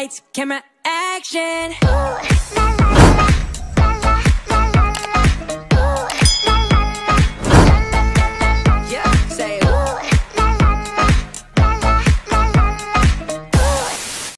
lights, camera, action. Ooh,